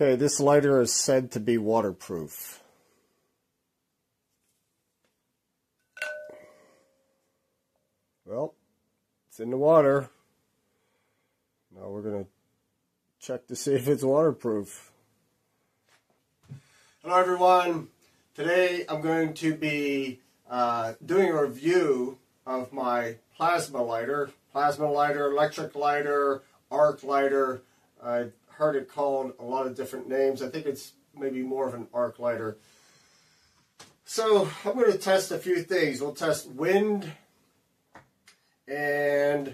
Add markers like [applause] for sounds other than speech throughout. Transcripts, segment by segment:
Okay, this lighter is said to be waterproof. Well, it's in the water. Now we're going to check to see if it's waterproof. Hello everyone. Today I'm going to be uh, doing a review of my plasma lighter. Plasma lighter, electric lighter, arc lighter. I've heard it called a lot of different names. I think it's maybe more of an arc lighter. So I'm going to test a few things. We'll test wind and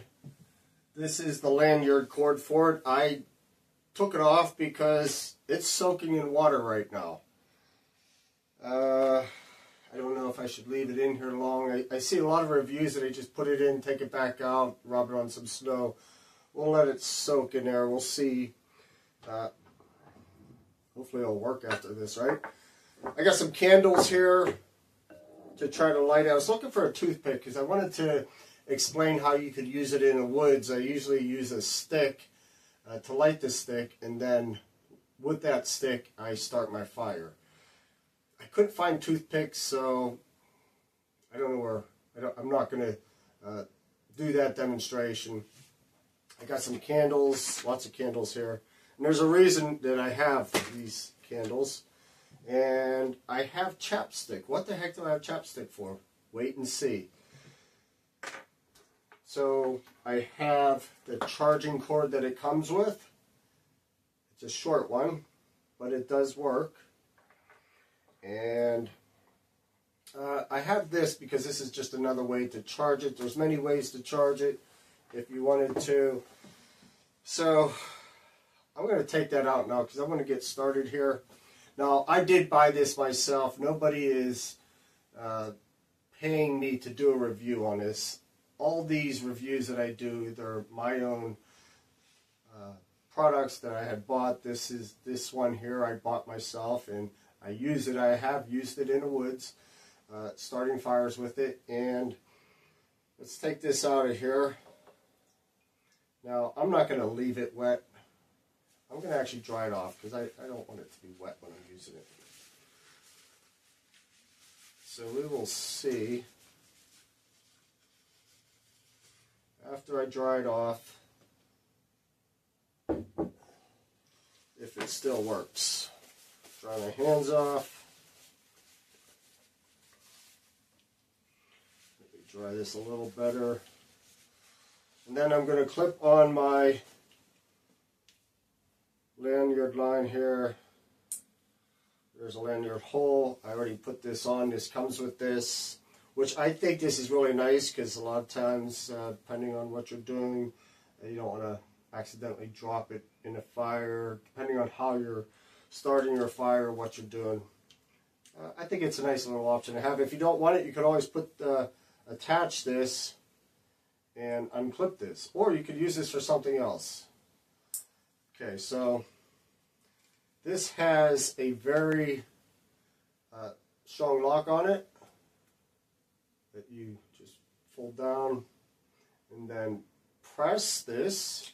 this is the lanyard cord for it. I took it off because it's soaking in water right now. Uh, I don't know if I should leave it in here long. I, I see a lot of reviews that I just put it in, take it back out, rub it on some snow. We'll let it soak in there. We'll see. Uh, hopefully it'll work after this, right? I got some candles here to try to light. I was looking for a toothpick because I wanted to explain how you could use it in the woods. I usually use a stick uh, to light the stick, and then with that stick, I start my fire. I couldn't find toothpicks, so I don't know where. I am not going to uh, do that demonstration. I got some candles, lots of candles here. And there's a reason that I have these candles. And I have chapstick. What the heck do I have chapstick for? Wait and see. So I have the charging cord that it comes with. It's a short one, but it does work. And uh, I have this because this is just another way to charge it. There's many ways to charge it if you wanted to. So I'm going to take that out now because I'm going to get started here. Now, I did buy this myself. Nobody is uh, paying me to do a review on this all these reviews that I do, they're my own uh, products that I had bought. This is this one here I bought myself and I use it. I have used it in the woods, uh, starting fires with it. And let's take this out of here. Now, I'm not going to leave it wet. I'm going to actually dry it off because I, I don't want it to be wet when I'm using it. So we will see. after I dry it off if it still works. Dry my hands off. dry this a little better. And then I'm going to clip on my lanyard line here. There's a lanyard hole. I already put this on. This comes with this which I think this is really nice because a lot of times, uh, depending on what you're doing, you don't want to accidentally drop it in a fire, depending on how you're starting your fire, what you're doing. Uh, I think it's a nice little option to have. If you don't want it, you could always put uh, attach this and unclip this, or you could use this for something else. Okay, so this has a very uh, strong lock on it that you just fold down and then press this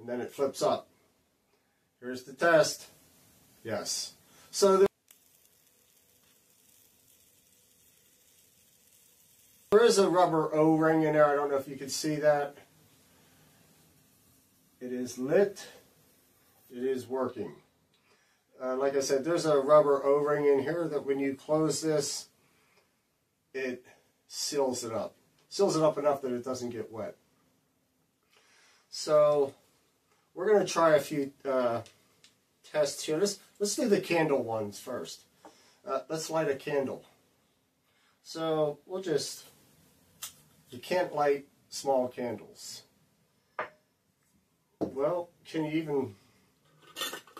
and then it flips up. Here's the test. Yes. So there is a rubber O-ring in there. I don't know if you can see that. It is lit. It is working. Uh, like I said, there's a rubber O-ring in here that when you close this, it seals it up. Seals it up enough that it doesn't get wet. So we're going to try a few uh, tests here. Let's, let's do the candle ones first. Uh, let's light a candle. So we'll just, you can't light small candles. Well, can you even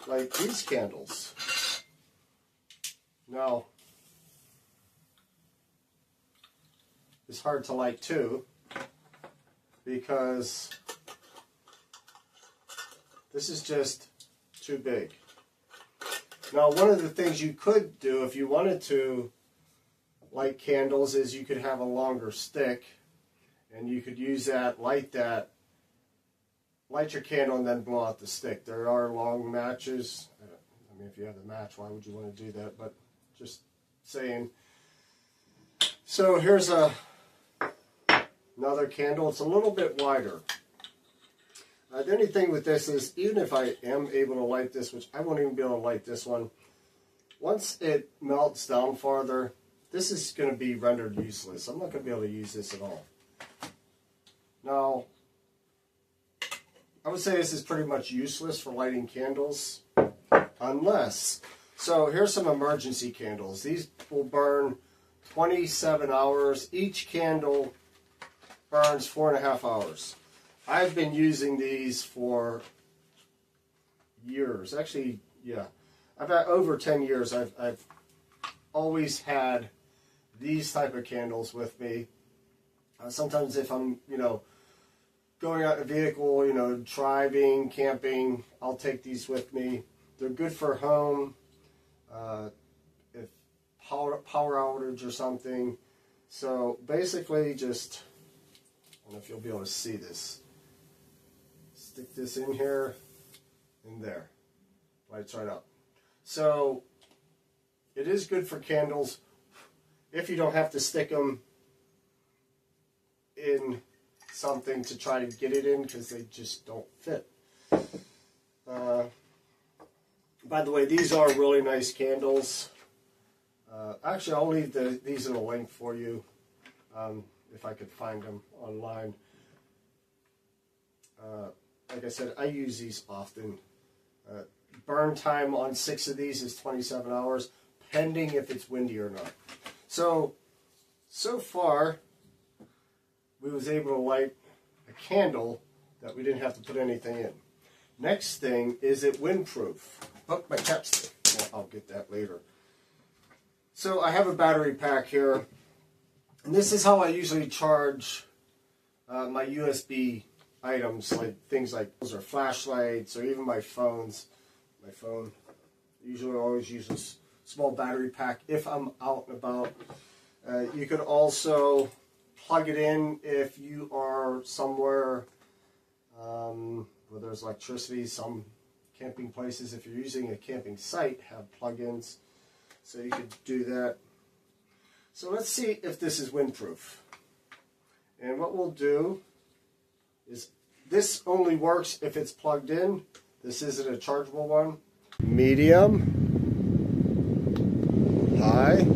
light these candles? No, It's hard to light too because this is just too big. Now one of the things you could do if you wanted to light candles is you could have a longer stick and you could use that, light that, light your candle and then blow out the stick. There are long matches. I mean, if you have the match, why would you want to do that? But just saying. So here's a another candle. It's a little bit wider. Uh, the only thing with this is, even if I am able to light this, which I won't even be able to light this one, once it melts down farther, this is going to be rendered useless. I'm not going to be able to use this at all. Now, I would say this is pretty much useless for lighting candles, unless, so here's some emergency candles. These will burn 27 hours. Each candle burns four and a half hours. I've been using these for years. Actually, yeah. I've had over 10 years. I've, I've always had these type of candles with me. Uh, sometimes if I'm, you know, going out in a vehicle, you know, driving, camping, I'll take these with me. They're good for home. Uh, if power, power outage or something. So basically just, I don't know if you'll be able to see this stick this in here and there. Lights right up. So it is good for candles if you don't have to stick them in something to try to get it in because they just don't fit. Uh, by the way, these are really nice candles. Uh, actually, I'll leave the, these in a link for you um, if I could find them online. Uh, like I said, I use these often. Uh, burn time on six of these is 27 hours, pending if it's windy or not. So, so far, we was able to light a candle that we didn't have to put anything in. Next thing, is it windproof? Oh, my chapstick. Well, I'll get that later. So I have a battery pack here. And this is how I usually charge uh, my USB items like things like those are flashlights or even my phones. My phone usually always use uses small battery pack if I'm out and about. Uh, you could also plug it in if you are somewhere um, where there's electricity. Some camping places, if you're using a camping site, have plugins. So you could do that. So let's see if this is windproof. And what we'll do is this only works if it's plugged in. This isn't a chargeable one. Medium. High.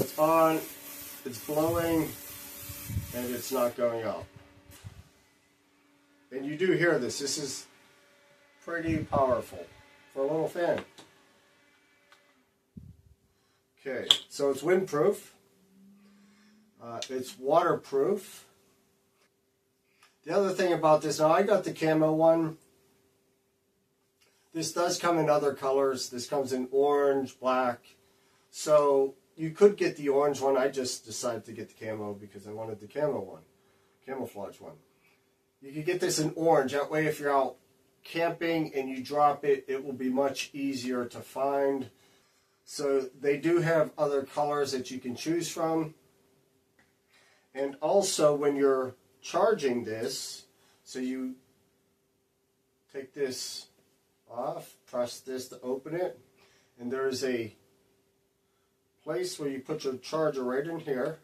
It's on, it's blowing, and it's not going out. And you do hear this. This is pretty powerful for a little fan. Okay, so it's windproof. Uh, it's waterproof. The other thing about this, now I got the camo one. This does come in other colors. This comes in orange, black. So you could get the orange one. I just decided to get the camo because I wanted the camo one, camouflage one. You could get this in orange. That way if you're out camping and you drop it, it will be much easier to find. So they do have other colors that you can choose from. And also when you're charging this, so you take this off, press this to open it, and there's a place where you put your charger right in here.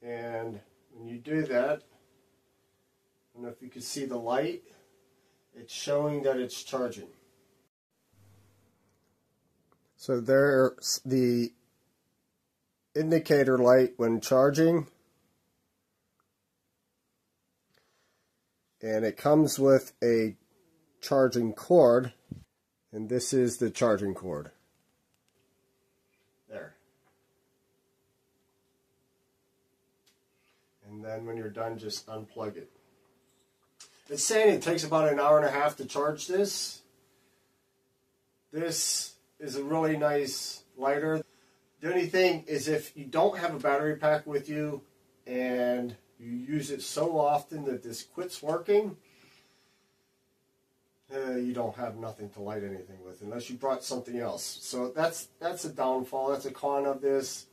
And when you do that, I don't know if you can see the light it's showing that it's charging. So there's the indicator light when charging. And it comes with a charging cord. And this is the charging cord. There. And then when you're done, just unplug it. It's saying it takes about an hour and a half to charge this. This is a really nice lighter. The only thing is if you don't have a battery pack with you and you use it so often that this quits working, uh, you don't have nothing to light anything with unless you brought something else. So that's that's a downfall. That's a con of this.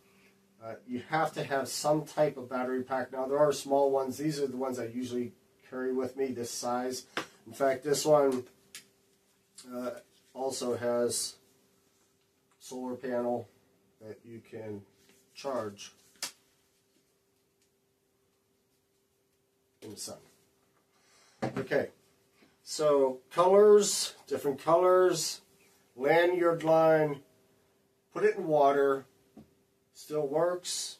Uh, you have to have some type of battery pack. Now there are small ones. These are the ones I usually carry with me, this size. In fact, this one uh, also has solar panel that you can charge in the sun. Okay, so colors, different colors, lanyard line, put it in water, still works,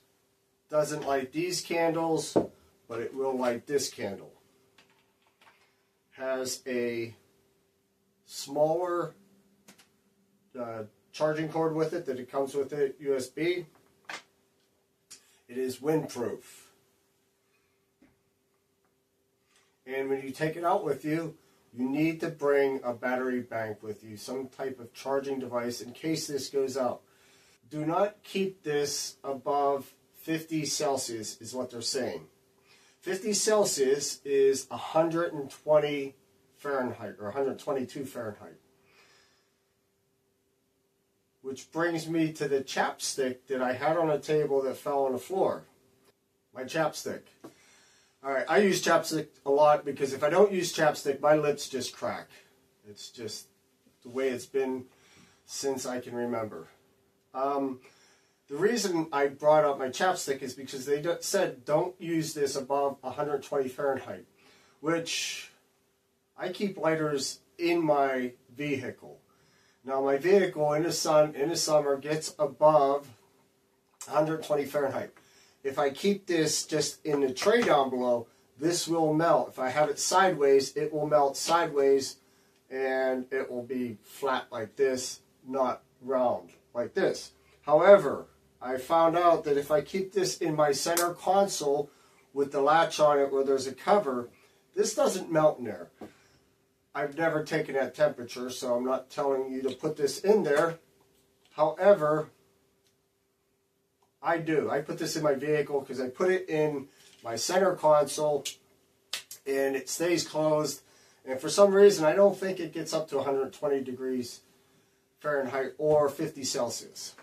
doesn't light these candles, but it will light this candle. Has a smaller uh, charging cord with it that it comes with it USB. It is windproof. And when you take it out with you, you need to bring a battery bank with you, some type of charging device in case this goes out. Do not keep this above 50 Celsius is what they're saying. 50 Celsius is 120 Fahrenheit or 122 Fahrenheit. Which brings me to the chapstick that I had on a table that fell on the floor. My chapstick. Alright, I use chapstick a lot because if I don't use chapstick, my lips just crack. It's just the way it's been since I can remember. Um, the reason I brought up my chapstick is because they said don't use this above 120 Fahrenheit, which I keep lighters in my vehicle. Now my vehicle in the sun in the summer gets above 120 Fahrenheit. If I keep this just in the tray down below, this will melt. If I have it sideways, it will melt sideways and it will be flat like this, not round like this. However, I found out that if I keep this in my center console with the latch on it where there's a cover, this doesn't melt in there. I've never taken that temperature, so I'm not telling you to put this in there. However, I do. I put this in my vehicle because I put it in my center console and it stays closed. And for some reason, I don't think it gets up to 120 degrees Fahrenheit or 50 Celsius.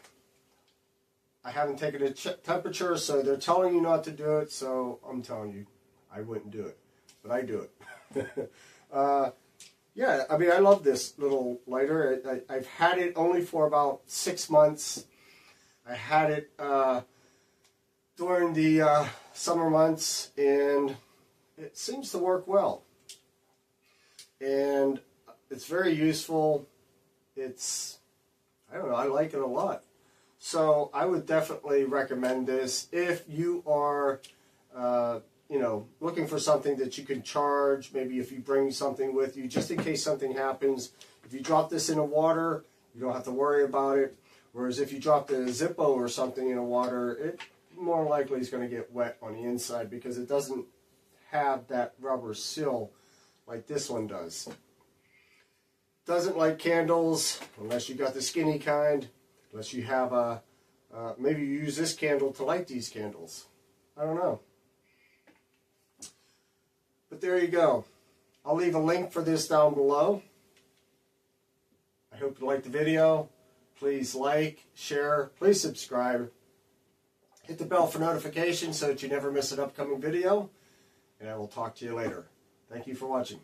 I haven't taken a temperature, so they're telling you not to do it, so I'm telling you, I wouldn't do it. But I do it. [laughs] uh, yeah, I mean, I love this little lighter. I, have had it only for about six months. I had it uh, during the uh, summer months, and it seems to work well. And it's very useful. It's, I don't know, I like it a lot. So I would definitely recommend this if you are uh, you know, looking for something that you can charge, maybe if you bring something with you, just in case something happens. If you drop this in the water, you don't have to worry about it. Whereas if you drop the Zippo or something in the water, it more likely is going to get wet on the inside because it doesn't have that rubber seal like this one does. Doesn't light candles unless you got the skinny kind, unless you have a, uh, maybe you use this candle to light these candles. I don't know. But there you go. I'll leave a link for this down below. I hope you liked the video. Please like, share, please subscribe. Hit the bell for notifications so that you never miss an upcoming video. And I will talk to you later. Thank you for watching.